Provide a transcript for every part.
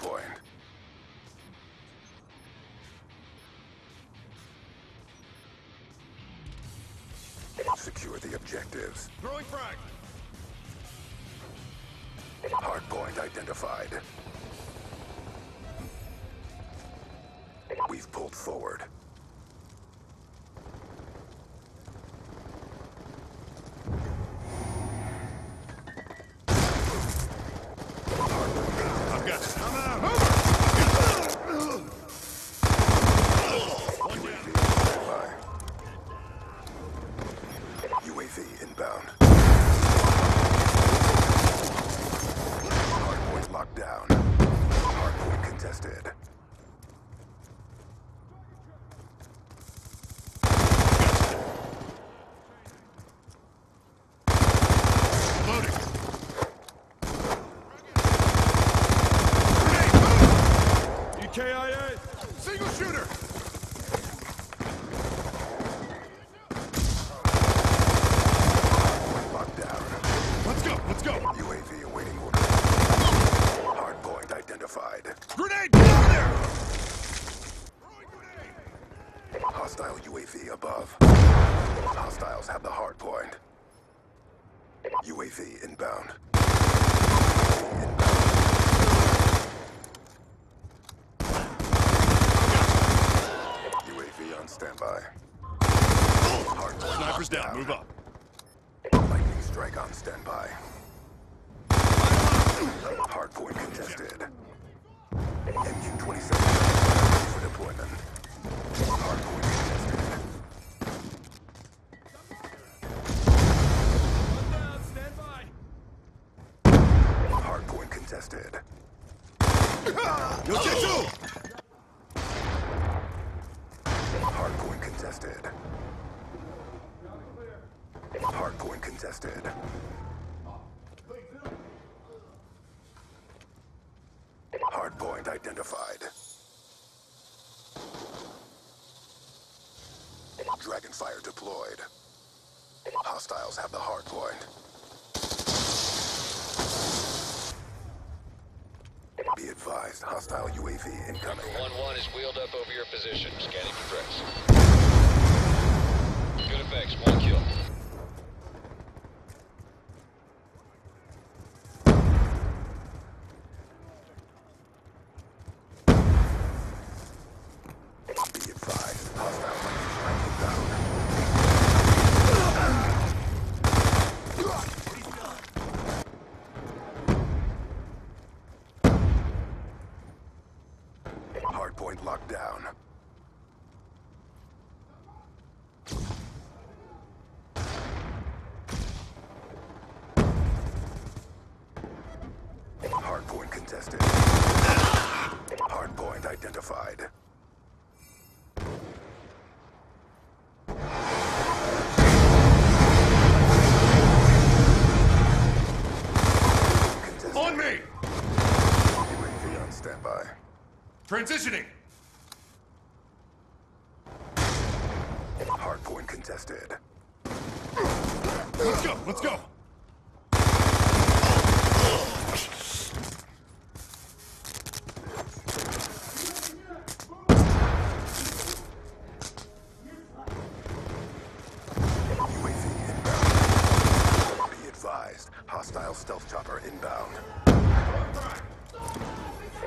point. Secure the objectives. Throwing frag. Hardpoint identified. We've pulled forward. UAV inbound. UAV on standby. Snipers locked down. Move up. Lightning strike on standby. Hardpoint contested. MQ-27 for deployment. Hardpoint contested. Hardpoint contested. Yo, Jitsu. Hardpoint contested. Hardpoint contested. Hardpoint identified. Dragonfire deployed. Hostiles have the hardpoint. Be advised, hostile UAV incoming. 1-1 is wheeled up over your position. Scanning for threats. Good effects. One kill. Be advised, hostile strike inbound. Hardpoint locked down. Hardpoint contested. Hardpoint identified. On me. UAV on standby. Transitioning. Hardpoint contested. Let's go. Let's go. UAV inbound. Be advised, hostile stealth chopper inbound.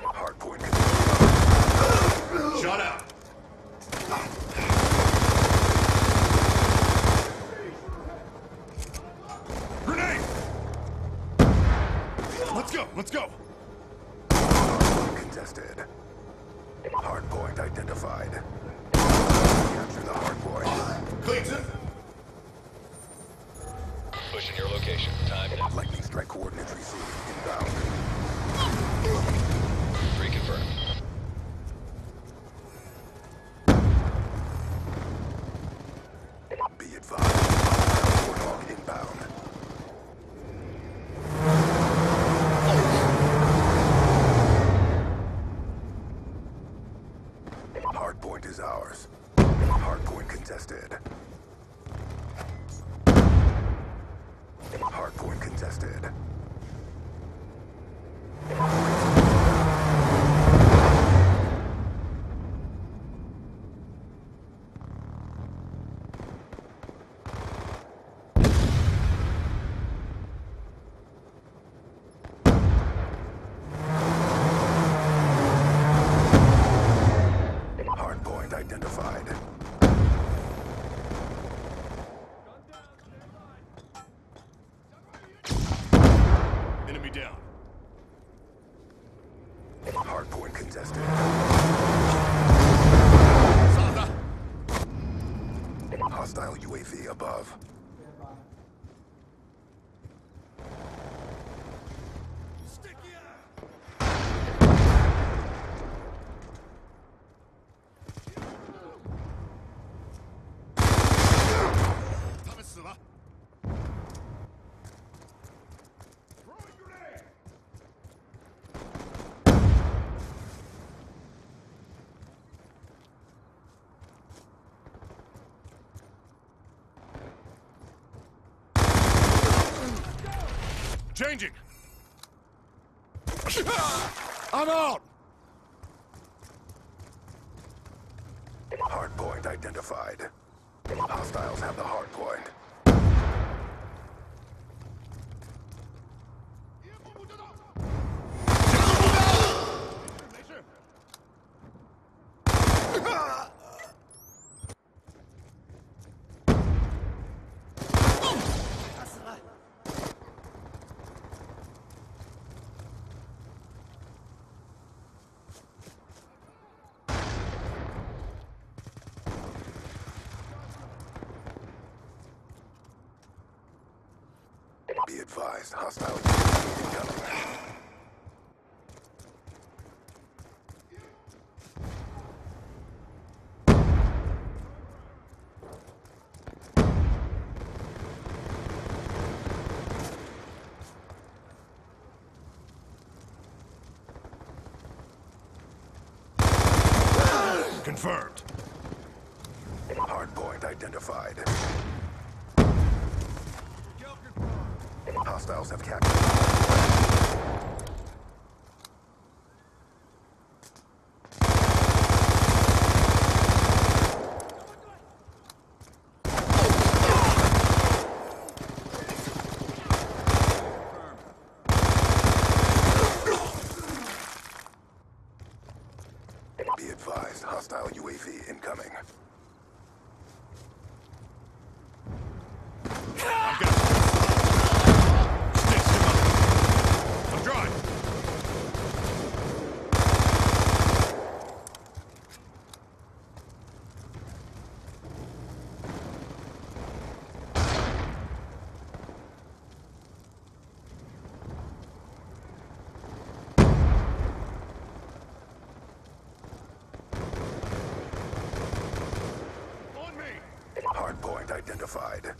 Hardpoint contested. Shot out. Grenade. Let's go. harvested. Identified. Changing. I'm out. Hardpoint identified. Hostiles have the hardpoint. Be advised, hostile. Confirmed. Hardpoint identified. Hostiles have captured. Be advised, hostile UAV incoming. I've got Stitch him up. I'm dry. On me. Hardpoint identified.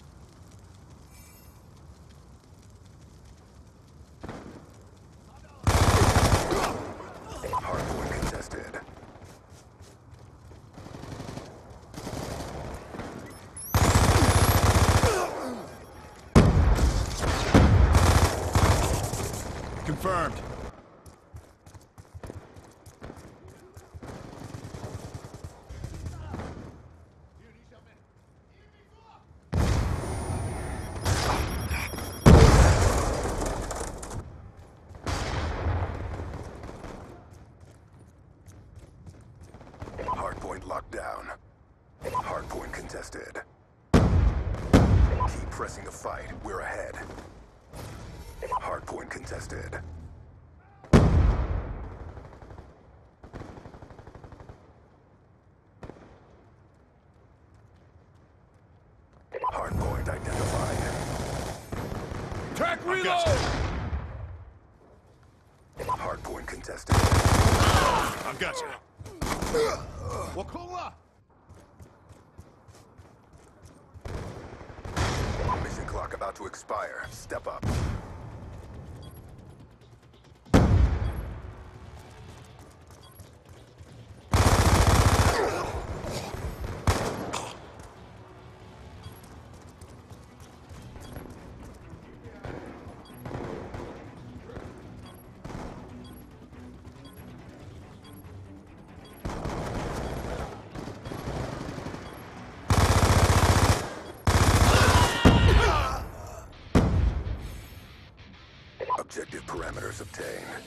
Hardpoint contested. Confirmed. Hardpoint locked down. Hardpoint contested. Keep pressing the fight. We're ahead. Hardpoint contested. Hardpoint identified. Track reload! Hardpoint contested. I've got you. Mission clock about to expire. Step up. Objective parameters obtained.